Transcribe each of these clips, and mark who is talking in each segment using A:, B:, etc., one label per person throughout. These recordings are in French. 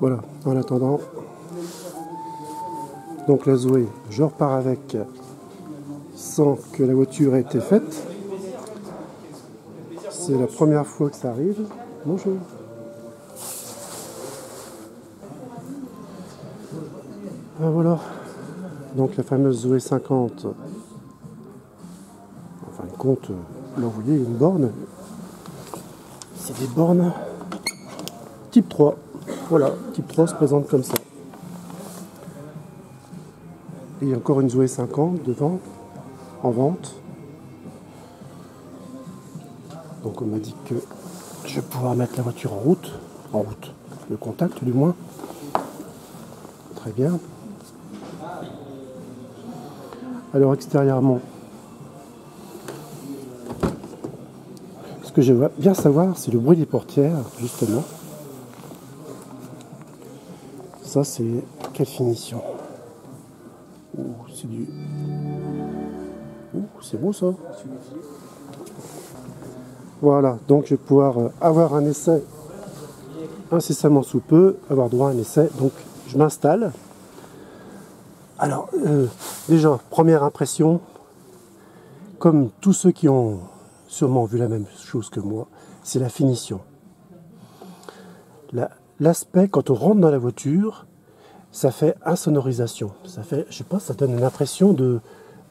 A: Voilà, en attendant. Donc la Zoé, je repars avec sans que la voiture ait été faite. C'est la première fois que ça arrive. Bonjour. Ah, voilà. Donc la fameuse Zoé 50. Enfin, compte, là vous voyez, une borne. C'est des bornes type 3. Voilà, type 3 se présente comme ça. Il y a encore une Zoé 50 devant, en vente. Donc on m'a dit que je vais pouvoir mettre la voiture en route. En route. Le contact du moins. Très bien. Alors extérieurement, ce que je veux bien savoir, c'est le bruit des portières, justement. C'est quelle finition c'est du. c'est beau ça. Voilà, donc je vais pouvoir euh, avoir un essai incessamment sous peu, avoir droit à un essai. Donc je m'installe. Alors, euh, déjà, première impression, comme tous ceux qui ont sûrement vu la même chose que moi, c'est la finition. L'aspect, quand on rentre dans la voiture, ça fait insonorisation. Ça fait, je sais pas, ça donne une impression de,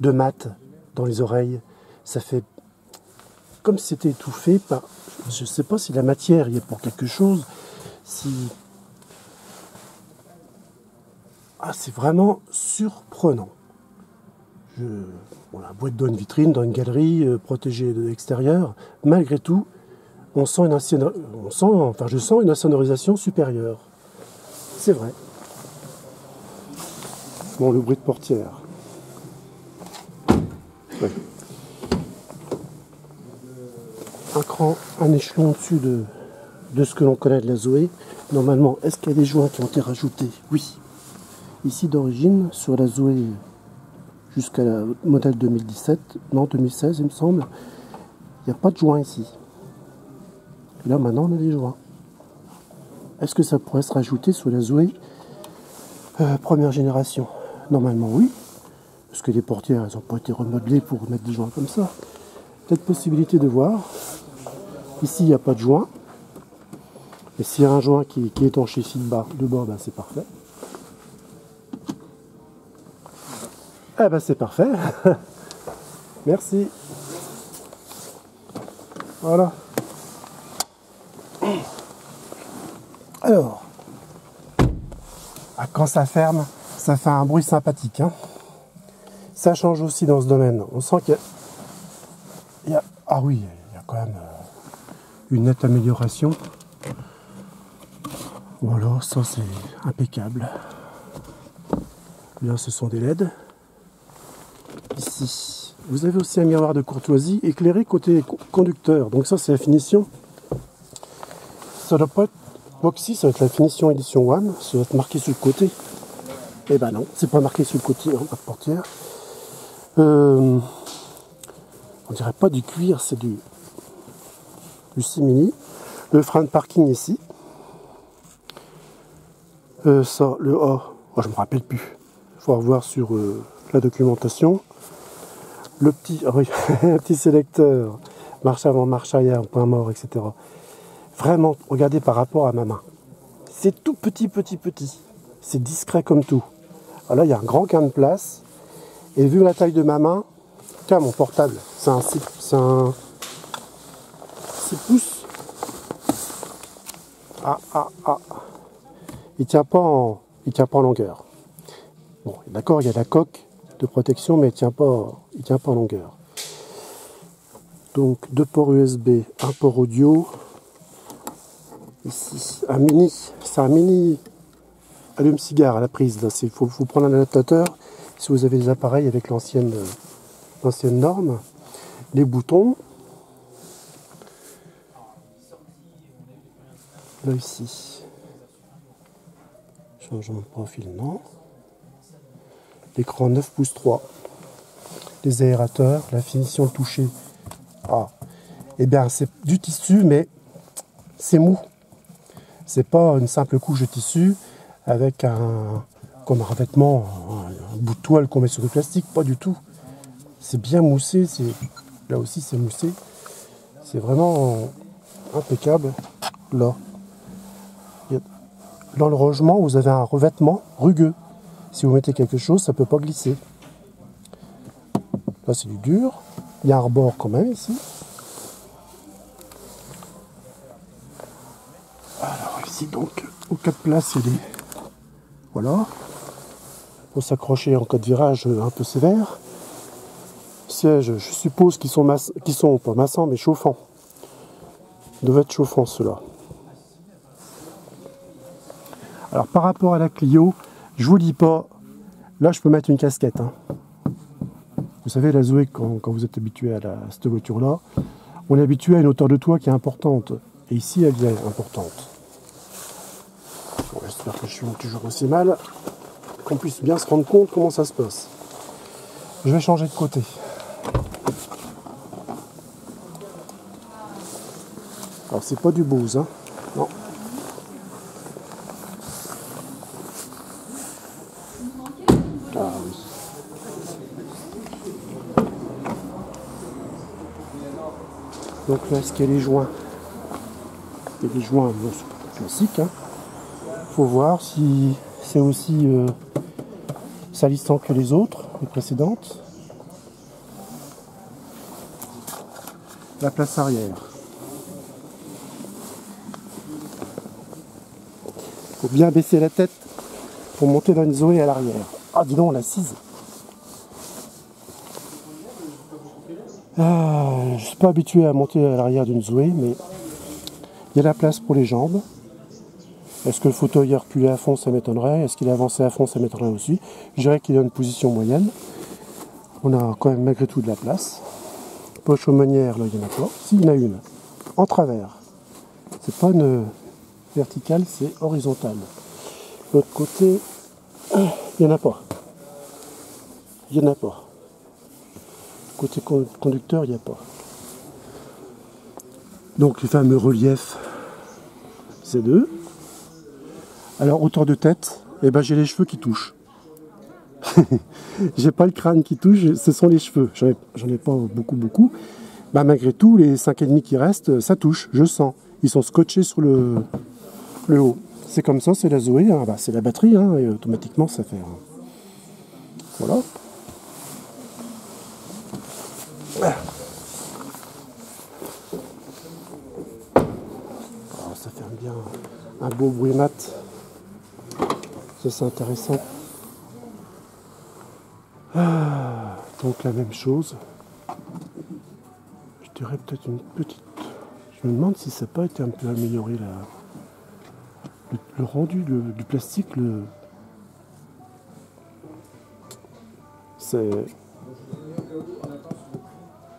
A: de mat dans les oreilles. Ça fait comme si c'était étouffé par. Je ne sais pas si la matière y est pour quelque chose. Si. Ah, c'est vraiment surprenant. Je, bon, la boîte donne vitrine dans une galerie euh, protégée de l'extérieur. Malgré tout, on sent une on sent, enfin, je sens une insonorisation supérieure. C'est vrai. Bon, le bruit de portière. Un cran, un échelon au-dessus de, de ce que l'on connaît de la Zoé. Normalement, est-ce qu'il y a des joints qui ont été rajoutés? Oui. Ici d'origine, sur la Zoé jusqu'à la modèle 2017, non 2016 il me semble, il n'y a pas de joint ici. là maintenant on a des joints. Est-ce que ça pourrait se rajouter sur la Zoé euh, première génération? Normalement, oui. Parce que les portières, elles n'ont pas été remodelées pour mettre des joints comme ça. Peut-être possibilité de voir. Ici, il n'y a pas de joint. Et s'il y a un joint qui, est étanché ici de bas, ben, c'est parfait. Eh ben c'est parfait. Merci. Voilà. Alors, quand ça ferme, ça fait un bruit sympathique. Hein. Ça change aussi dans ce domaine. On sent qu'il y, a... Ah oui, il y a quand même euh, une nette amélioration. Voilà, ça c'est impeccable. Là, ce sont des LED. Ici, vous avez aussi un miroir de courtoisie éclairé côté conducteur. Donc ça, c'est la finition. Ça doit pas être boxy, ça va être la finition édition One. Ça va être marqué sur le côté. Eh ben non, c'est pas marqué sur le côté, hein, pas de portière. Euh, on dirait pas du cuir, c'est du, du simili. Le frein de parking ici. Euh, ça, le A, oh, je me rappelle plus. Il faut revoir sur euh, la documentation. Le petit, oh petit sélecteur, marche avant, marche arrière, point mort, etc. Vraiment, regardez par rapport à ma main. C'est tout petit, petit, petit. C'est discret comme tout. Là, il y a un grand gain de place. Et vu la taille de ma main, tiens, mon portable, c'est un, c'est un 6 pouces. Ah, ah, ah. Il tient pas en, il tient pas en longueur. Bon, d'accord, il y a la coque de protection, mais il tient pas, il tient pas en longueur. Donc deux ports USB, un port audio. Ici, un mini, c'est un mini allume-cigare à la prise. Il faut, prendre un adaptateur si vous avez des appareils avec l'ancienne norme. Les boutons. Là ici. Changement de profil, non. L'écran 9 pouces 3. Les aérateurs, la finition touchée. Ah. Eh bien, c'est du tissu, mais c'est mou C'est pas une simple couche de tissu avec un comme un revêtement, un, bout de toile qu'on met sur du plastique, pas du tout. C'est bien moussé, c'est là aussi c'est moussé. C'est vraiment impeccable. Là, dans le rangement, vous avez un revêtement rugueux. Si vous mettez quelque chose, ça ne peut pas glisser. Là, c'est du dur. Il y a un rebord quand même ici. Alors ici, donc, au cas de place, il des... Voilà. Pour s'accrocher en cas de virage un peu sévère. Sièges, je suppose qu'ils sont, sont pas massants, mais chauffants. Doivent être chauffants, ceux-là. Alors par rapport à la Clio, je vous dis pas, là je peux mettre une casquette. Hein. Vous savez, la Zoé, quand, vous êtes habitué à, cette voiture-là, on est habitué à une hauteur de toit qui est importante. Et ici, elle est importante. J'espère que je suis toujours aussi mal, qu'on puisse bien se rendre compte comment ça se passe. Je vais changer de côté. Alors c'est pas du Bose, hein. Non. Donc là, est-ce qu'il y a les joints? Il y a les joints, bon, c'est classique. Hein. Faut voir si c'est aussi euh, salissant que les autres, les précédentes. La place arrière. faut bien baisser la tête pour monter dans une Zoé à l'arrière. Ah, dis donc, l'assise. Ah, je ne suis pas habitué à monter à l'arrière d'une Zoé, mais il y a la place pour les jambes. Est-ce que le fauteuil est reculé à fond, ça m'étonnerait. Est-ce qu'il est avancé à fond, ça m'étonnerait aussi. Je dirais qu'il a une position moyenne. On a quand même malgré tout de la place. Poche aumônière, là, il y en a pas. S'il y en a une, en travers. C'est pas une verticale, c'est horizontal. L'autre côté, il n'y en a pas. Il n'y en a pas. Côté conducteur, il n'y a pas. Donc le fameux relief C2. Alors hauteur de tête, eh ben, j'ai les cheveux qui touchent. j'ai pas le crâne qui touche, ce sont les cheveux. J'en ai, pas beaucoup, beaucoup. Bah, malgré tout, les 5,5 qui restent, ça touche, je sens. Ils sont scotchés sur le, le haut. C'est comme ça, c'est la Zoé, hein. bah, c'est la batterie, hein, et automatiquement ça fait. Voilà. Ah, ça fait bien un beau bruit mat. C'est intéressant. Ah, donc la même chose. Je dirais peut-être une petite. Je me demande si ça n'a pas été un peu amélioré là le, rendu du plastique, le, c'est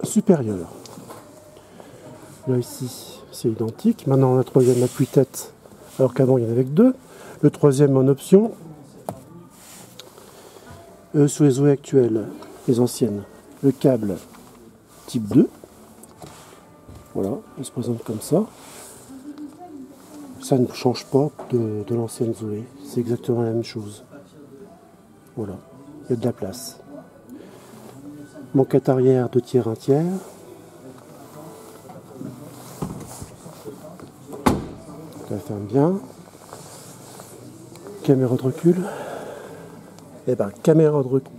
A: supérieur. Là ici, c'est identique. Maintenant, on a troisième appui-tête, alors qu'avant, il y en avait que deux. Le troisième en option, euh, sur les OE actuelles, les anciennes, le câble type 2. Voilà, il se présente comme ça. Ça ne change pas de, l'ancienne Zoé. C'est exactement la même chose. Voilà. Il y a de la place. Manquette arrière de tiers un tiers. Ça ferme bien. Caméra de recul. Eh ben caméra de recul.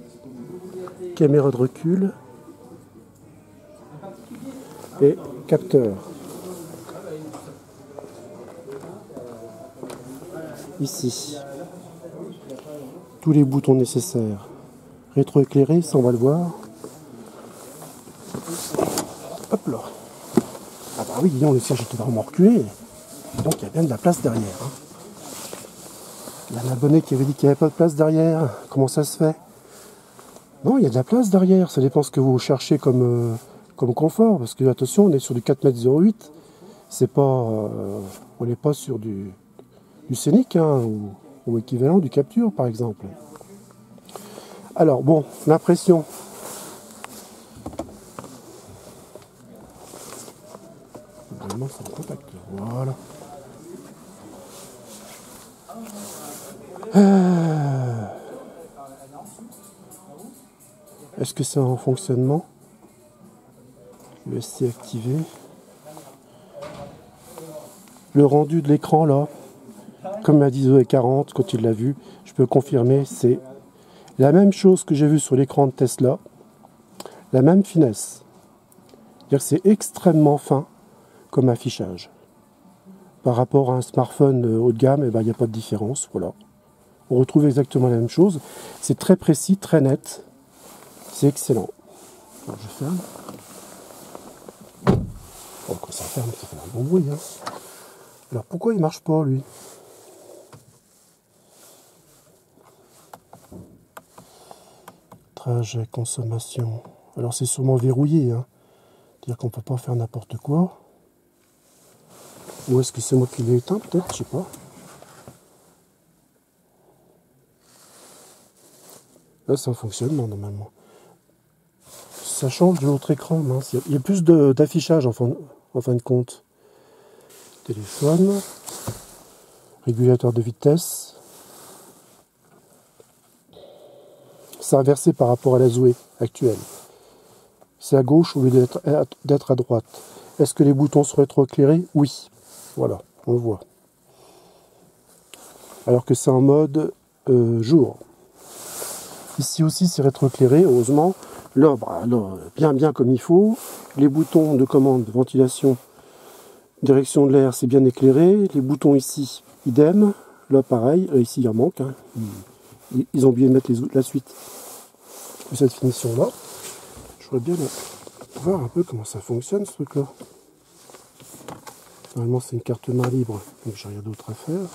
A: Caméra de recul. Et capteur. ici tous les boutons nécessaires. Rétroéclairé, ça on va le voir. Hop là. Ah bah oui, disons, le siège était vraiment reculé. Donc il y a bien de la place derrière. Hein. Il y a un abonné qui avait dit qu'il n'y avait pas de place derrière. Comment ça se fait? Non, il y a de la place derrière. Ça dépend ce que vous cherchez comme, euh, comme confort. Parce que attention, on est sur du 4,08 m. C'est pas. Euh, on n'est pas sur du du scénic, hein, ou, équivalent du capture par exemple. Alors bon, l'impression. Voilà. Est-ce que c'est en fonctionnement? USC activé. Le rendu de l'écran là, comme m'a dit Zoé 40 quand il l'a vu, je peux confirmer, c'est la même chose que j'ai vu sur l'écran de Tesla, la même finesse. C'est extrêmement fin comme affichage. Par rapport à un smartphone euh, haut de gamme, eh ben, il n'y a pas de différence. Voilà. On retrouve exactement la même chose. C'est très précis, très net. C'est excellent. Alors, je ferme. Bon, quand ça ferme, ça fait un bon bruit. Hein. Alors pourquoi il marche pas lui? Trajet, consommation. Alors c'est sûrement verrouillé. Hein. C'est-à-dire qu'on peut pas faire n'importe quoi. Ou est-ce que c'est moi qui l'ai éteint peut-être? Je sais pas. Là, ça fonctionne normalement. Ça change de l'autre écran, Il y a plus d'affichage en, en fin de compte. Téléphone. Régulateur de vitesse. C'est inversé par rapport à la Zoé actuelle. C'est à gauche au lieu d'être à droite. Est-ce que les boutons sont rétroéclairés? Oui. Voilà, on le voit. Alors que c'est en mode euh, jour. Ici aussi c'est rétroéclairé, heureusement. Là, bah, bien bien comme il faut. Les boutons de commande, de ventilation, direction de l'air, c'est bien éclairé. Les boutons ici, idem. Là pareil, euh, ici il en manque. Hein. Ils, ont oublié de mettre la suite de cette finition là. Je voudrais bien voir un peu comment ça fonctionne ce truc là. Normalement, c'est une carte main libre, donc j'ai rien d'autre à faire.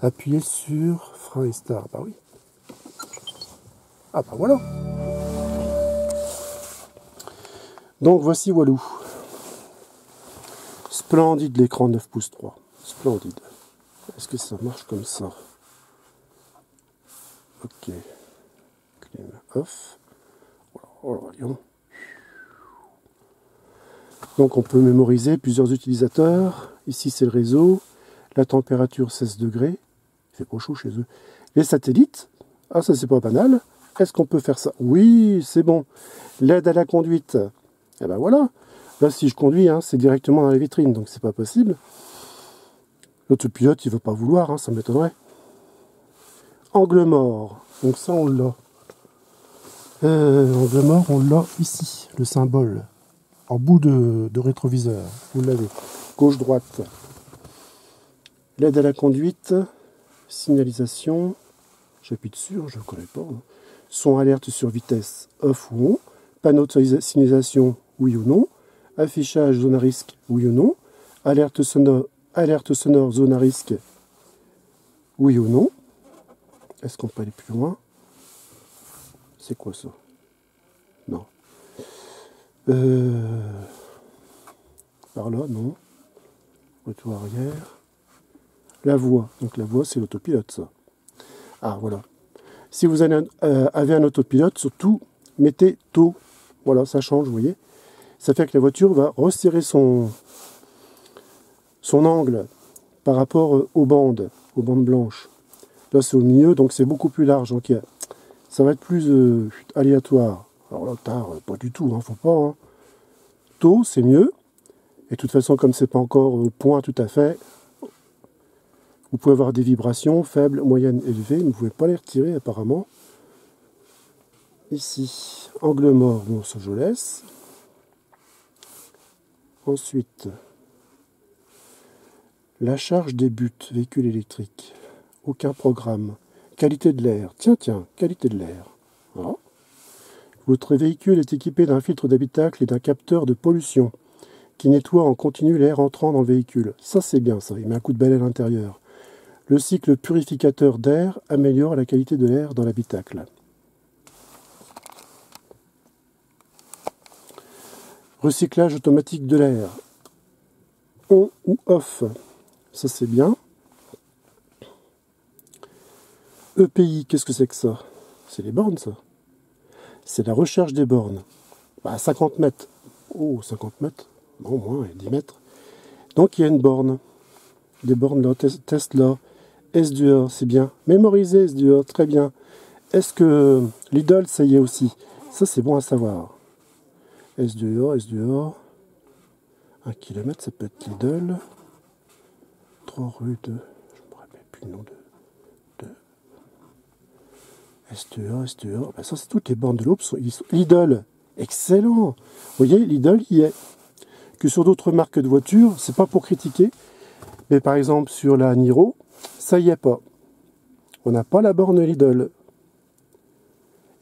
A: Appuyer sur frein et start. Bah oui. Ah bah voilà. Donc voici Walou. Splendide l'écran 9 pouces 3. Splendide. Est-ce que ça marche comme ça? Ok. Clean off. Oh, donc on peut mémoriser plusieurs utilisateurs. Ici c'est le réseau. La température 16 degrés. Il fait pas chaud chez eux. Les satellites? Ah ça c'est pas banal. Est-ce qu'on peut faire ça Oui, c'est bon. L'aide à la conduite. Eh ben voilà. Là si je conduis, hein, c'est directement dans la vitrine, donc c'est pas possible. L'autopilote, il veut pas vouloir, hein, ça m'étonnerait. Angle mort. Donc ça on l'a. Euh, angle mort, on l'a ici, le symbole en bout de, rétroviseur. Vous l'avez. Gauche-droite. L'aide à la conduite. Signalisation. J'appuie dessus, je ne connais pas. Hein. Son alerte sur vitesse off ou on. Panneau de signalisation, oui ou non. Affichage zone à risque, oui ou non. Alerte sonore, alerte sonore zone à risque, oui ou non. Est-ce qu'on peut aller plus loin? C'est quoi ça? Non. Euh, par là, non. Retour arrière. La voie. Donc la voie, c'est l'autopilote, ça. Ah, voilà. Si vous avez un, euh, avez un autopilote, surtout, mettez tôt. Voilà, ça change, vous voyez. Ça fait que la voiture va resserrer son, son angle par rapport euh, aux bandes, aux bandes blanches. Là, c'est au milieu, donc c'est beaucoup plus large. Donc, ça va être plus aléatoire. Alors là, tard, euh, pas du tout, hein, faut pas. Hein. Tôt, c'est mieux. Et de toute façon, comme c'est pas encore au point tout à fait, vous pouvez avoir des vibrations faibles, moyennes, élevées. Vous ne pouvez pas les retirer apparemment. Ici, angle mort, bon, ça laisse. Ensuite, la charge des buts, véhicule électrique. Aucun programme. Qualité de l'air. Tiens, tiens, qualité de l'air. Votre véhicule est équipé d'un filtre d'habitacle et d'un capteur de pollution qui nettoie en continu l'air entrant dans le véhicule. Ça c'est bien ça, il met un coup de balai à l'intérieur. Le cycle purificateur d'air améliore la qualité de l'air dans l'habitacle. Recyclage automatique de l'air. On ou off. Ça c'est bien. EPI, qu'est-ce que c'est que ça? C'est les bornes ça? C'est la recherche des bornes. Bah, 50 mètres. Oh, 50 mètres Non, moins, 10 mètres. Donc il y a une borne. Des bornes là, Tesla, S2A, c'est bien. Mémoriser S2A, très bien. Est-ce que l'idole, ça y est aussi? Ça, c'est bon à savoir. S2A, S2A. 1 km, ça peut être l'idole. 3 rue de. Je me rappelle plus le nom de. de S2A, S2A. Ben, ça, c'est toutes les bornes de l'Aube. L'idole, excellent. Vous voyez, l'idole y est. Que sur d'autres marques de voitures, c'est pas pour critiquer. Mais par exemple, sur la Niro, ça y est pas. On n'a pas la borne Lidl.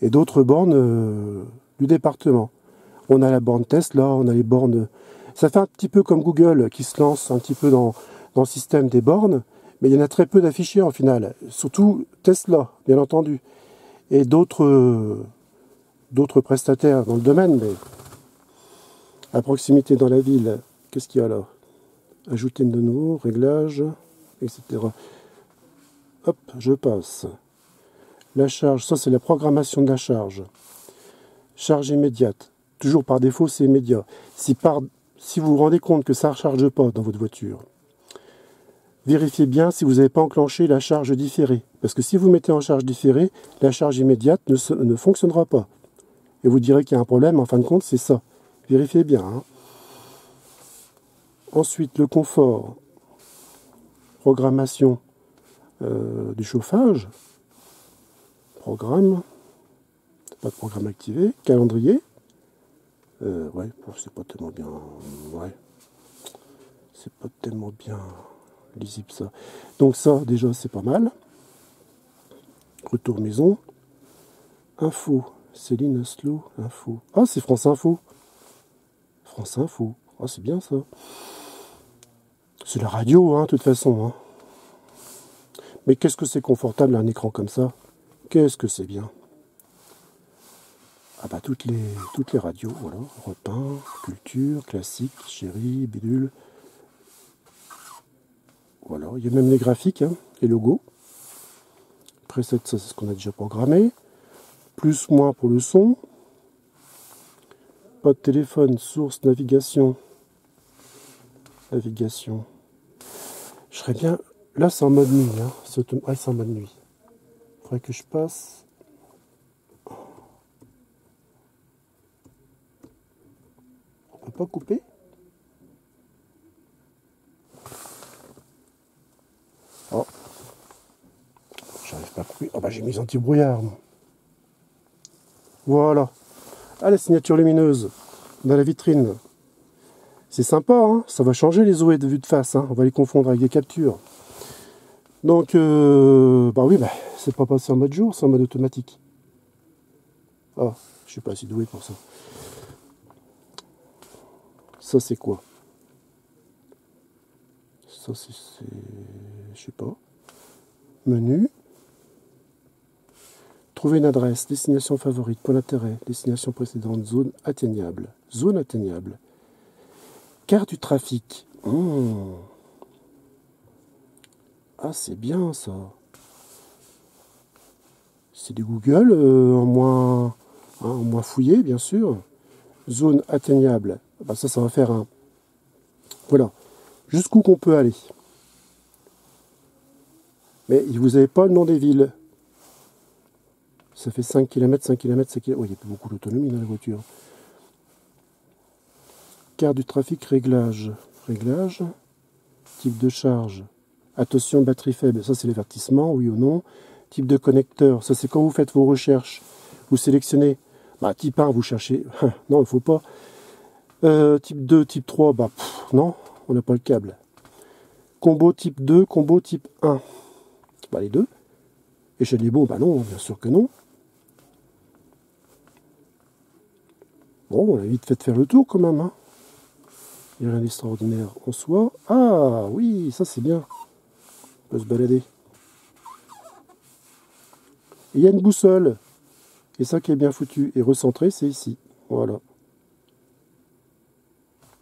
A: Et d'autres bornes euh, du département. On a la borne Tesla, on a les bornes. Ça fait un petit peu comme Google qui se lance un petit peu dans, le système des bornes, mais il y en a très peu d'affichés en final. Surtout Tesla, bien entendu. Et d'autres d'autres prestataires dans le domaine, mais à proximité dans la ville, qu'est-ce qu'il y a là? Ajouter de nouveau, réglages, etc. Hop, je passe. La charge, ça c'est la programmation de la charge. Charge immédiate. Toujours par défaut, c'est immédiat. Si, par, si vous vous rendez compte que ça ne recharge pas dans votre voiture, vérifiez bien si vous n'avez pas enclenché la charge différée. Parce que si vous mettez en charge différée, la charge immédiate ne, ne fonctionnera pas. Et vous direz qu'il y a un problème, en fin de compte, c'est ça. Vérifiez bien. Hein. Ensuite, le confort. Programmation euh, du chauffage. Programme. Pas de programme activé. Calendrier. Euh, ouais, c'est pas tellement bien. Ouais. C'est pas tellement bien lisible ça. Donc ça, déjà, c'est pas mal. Retour maison. Info. Céline Aslo, info. Ah, c'est France Info. France Info. Ah, c'est bien ça. C'est la radio, hein, de toute façon. Hein. Mais qu'est-ce que c'est confortable un écran comme ça? Qu'est-ce que c'est bien? Ah bah toutes les, toutes les radios, voilà. Repas, culture, classique, chéri, bidule. Voilà, il y a même les graphiques, hein, les logos. Preset, ça c'est ce qu'on a déjà programmé. Plus, moins pour le son. Pas de téléphone, source, navigation. Navigation. Je serais bien. Là, c'est en mode nuit. Hein. C'est en mode nuit. Il faudrait que je passe. On peut pas couper? Oh. J'arrive pas à couper. Oh bah j'ai mis anti-brouillard. Voilà. Ah la signature lumineuse dans la vitrine. C'est sympa, hein ça va changer les OE de vue de face. Hein on va les confondre avec des captures. Donc, euh, bah oui, bah, c'est pas passé en mode jour, c'est en mode automatique. Ah, je suis pas assez doué pour ça. Ça, c'est quoi? Ça, c'est... Je sais pas. Menu. Trouver une adresse, destination favorite, point d'intérêt, destination précédente, zone atteignable. Zone atteignable. Carte du trafic. Hmm. Ah, c'est bien ça. C'est du Google, euh, en, moins, hein, en moins fouillé, bien sûr. Zone atteignable. Bah, ça, ça va faire un. Voilà. Jusqu'où qu'on peut aller. Mais vous n'avez pas le nom des villes. Ça fait 5 km, 5 km, 5 km. il n'y a plus beaucoup d'autonomie dans la voiture. Du trafic, réglage. Réglage. Type de charge. Attention, batterie faible. Ça, c'est l'avertissement, oui ou non. Type de connecteur. Ça, c'est quand vous faites vos recherches. Vous sélectionnez. Bah, type 1, vous cherchez. non, il faut pas. Euh, type 2, type 3, bah, non, on n'a pas le câble. Combo type 2, combo type 1. Bah, les deux. Et beau, bah non, bien sûr que non. Bon, on a vite fait de faire le tour quand même. Hein. Il n'y a rien d'extraordinaire en soi. Ah oui, ça c'est bien. On peut se balader. il y a une boussole. Et ça qui est bien foutu et recentré, c'est ici. Voilà.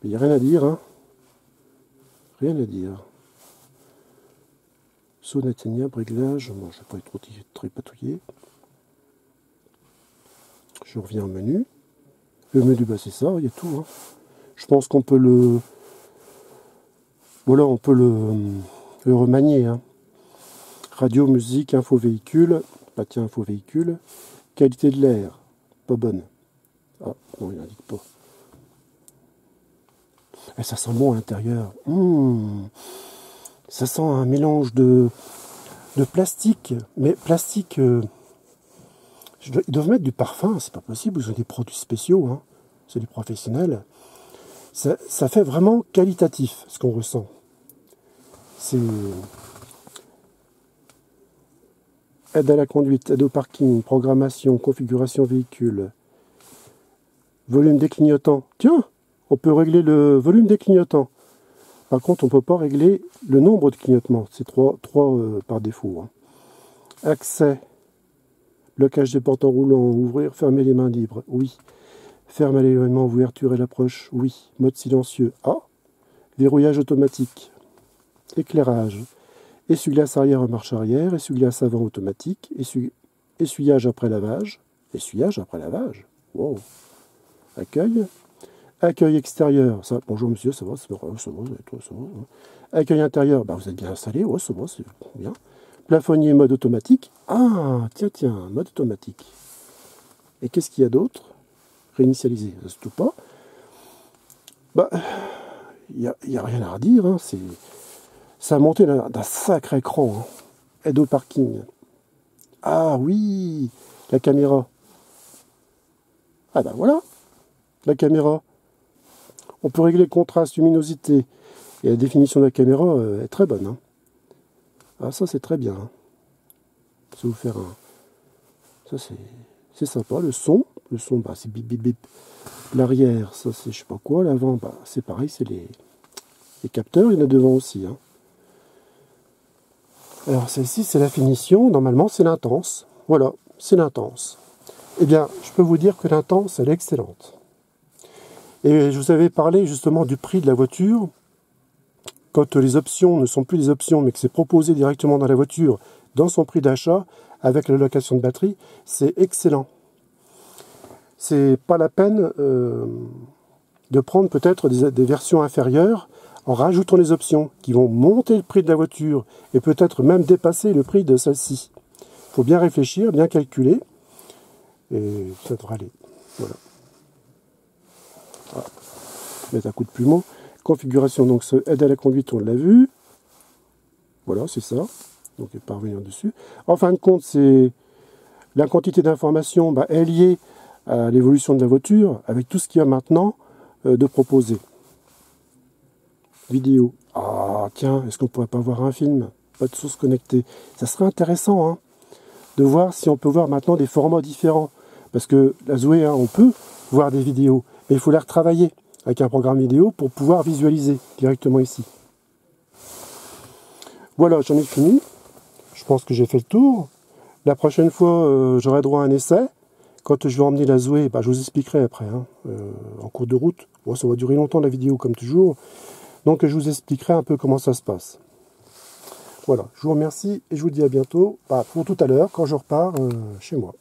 A: Il n'y a rien à dire. Hein. Rien à dire. Zone atteignable, réglage. Moi, je ne vais pas être trop, très patouillé. Je reviens au menu. Le menu, bah, c'est ça, il y a tout. Hein. Je pense qu'on peut le. Voilà, on peut le, remanier. Hein. Radio, musique, info véhicule. Bah tiens, info véhicule. Qualité de l'air. Pas bonne. Ah, non, il n'indique pas. Et eh, ça sent bon à l'intérieur. Mmh. Ça sent un mélange de, de plastique. Mais plastique... Euh, ils doivent mettre du parfum, c'est pas possible, ils ont des produits spéciaux, hein. c'est du professionnel. Ça, fait vraiment qualitatif ce qu'on ressent. C'est aide à la conduite, aide au parking, programmation, configuration véhicule, volume des clignotants. Tiens, on peut régler le volume des clignotants. Par contre, on ne peut pas régler le nombre de clignotements. C'est trois, euh, par défaut. Hein. Accès Blocage des portes en roulant. Ouvrir, fermer les mains libres. Oui. Ferme l'éloignement, ouverture et l'approche. Oui. Mode silencieux. Ah. Verrouillage automatique. Éclairage. Essuie-glace arrière en marche arrière. Essuie-glace avant automatique. Essuyage après lavage. Essuyage après lavage. Wow. Accueil. Accueil extérieur. Ça, bonjour monsieur, ça va, ça va, ça va, ça va. Accueil intérieur. Bah, vous êtes bien installé. Ouais, ça va, c'est bien. Plafonnier mode automatique. Ah, tiens, tiens, mode automatique. Et qu'est-ce qu'il y a d'autre? Réinitialiser, ça se tout pas? Bah, il n'y a, rien à redire. Hein. C'est, ça a monté d'un sacré écran. Hein. Parking. Ah oui, la caméra. Ah ben voilà, la caméra. On peut régler le contraste, luminosité. Et la définition de la caméra euh, est très bonne. Hein. Ah, ça, c'est très bien. Hein. Ça vous faire un. Ça, c'est sympa. Le son, le son, bah, c'est bip bip bip. L'arrière, ça, c'est je sais pas quoi. L'avant, bah, c'est pareil, c'est les, les capteurs. Il y en a devant aussi. Hein. Alors, celle-ci, c'est la finition. Normalement, c'est l'intense. Voilà, c'est l'intense. Eh bien, je peux vous dire que l'intense, elle est excellente. Et je vous avais parlé justement du prix de la voiture quand les options ne sont plus des options, mais que c'est proposé directement dans la voiture, dans son prix d'achat, avec la location de batterie, c'est excellent. C'est pas la peine euh, de prendre peut-être des, versions inférieures en rajoutant les options qui vont monter le prix de la voiture et peut-être même dépasser le prix de celle-ci. Il faut bien réfléchir, bien calculer, et ça devrait aller. Voilà. voilà. Mettre un coup de plumeau. Configuration, donc aide à la conduite, on l'a vu. Voilà, c'est ça. Donc, il pas revenir dessus. En fin de compte, c'est la quantité d'informations bah, est liée à l'évolution de la voiture avec tout ce qu'il y a maintenant euh, de proposer. Vidéo. Ah, tiens, est-ce qu'on pourrait pas voir un film? Pas de source connectée. Ça serait intéressant hein, de voir si on peut voir maintenant des formats différents. Parce que la Zoé, hein, on peut voir des vidéos, mais il faut les retravailler avec un programme vidéo pour pouvoir visualiser directement ici. Voilà, j'en ai fini. Je pense que j'ai fait le tour. La prochaine fois, euh, j'aurai droit à un essai. Quand je vais emmener la Zoé, bah, je vous expliquerai après, hein, euh, en cours de route. Ça va durer longtemps la vidéo, comme toujours. Donc, je vous expliquerai un peu comment ça se passe. Voilà, je vous remercie et je vous dis à bientôt bah, pour tout à l'heure quand je repars euh, chez moi.